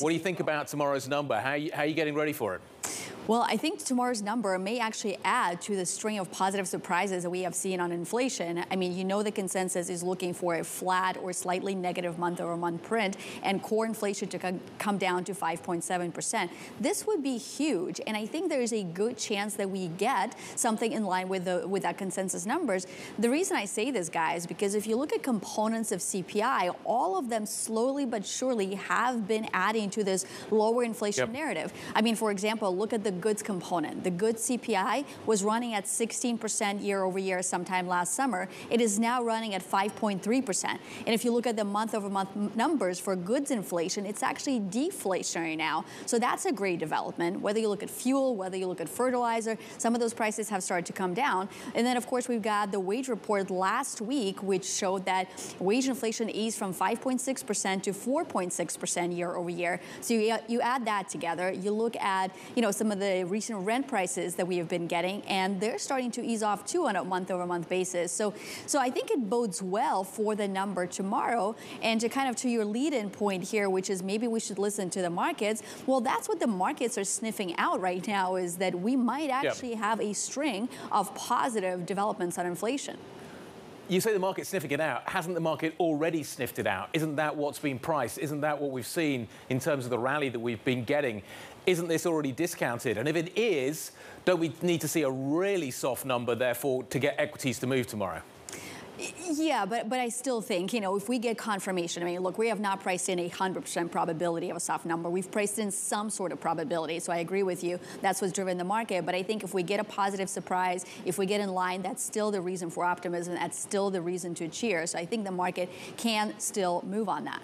What do you think about tomorrow's number? How are you, how are you getting ready for it? Well, I think tomorrow's number may actually add to the string of positive surprises that we have seen on inflation. I mean, you know the consensus is looking for a flat or slightly negative month over month print and core inflation to come down to 5.7%. This would be huge, and I think there is a good chance that we get something in line with the with that consensus numbers. The reason I say this, guys, because if you look at components of CPI, all of them slowly but surely have been adding to this lower inflation yep. narrative. I mean, for example, look at the goods component. The goods CPI was running at 16% year over year sometime last summer. It is now running at 5.3%. And if you look at the month over month numbers for goods inflation, it's actually deflationary now. So that's a great development. Whether you look at fuel, whether you look at fertilizer, some of those prices have started to come down. And then, of course, we've got the wage report last week, which showed that wage inflation eased from 5.6% to 4.6% year over year. So you, you add that together, you look at, you know, some of the recent rent prices that we have been getting, and they're starting to ease off too on a month over month basis. So, so I think it bodes well for the number tomorrow. And to kind of to your lead in point here, which is maybe we should listen to the markets. Well, that's what the markets are sniffing out right now is that we might actually yep. have a string of positive developments on inflation. You say the market's sniffing it out. Hasn't the market already sniffed it out? Isn't that what's been priced? Isn't that what we've seen in terms of the rally that we've been getting? Isn't this already discounted? And if it is, don't we need to see a really soft number, therefore, to get equities to move tomorrow? Yeah, but but I still think, you know, if we get confirmation, I mean, look, we have not priced in a 100% probability of a soft number. We've priced in some sort of probability. So I agree with you. That's what's driven the market. But I think if we get a positive surprise, if we get in line, that's still the reason for optimism. That's still the reason to cheer. So I think the market can still move on that.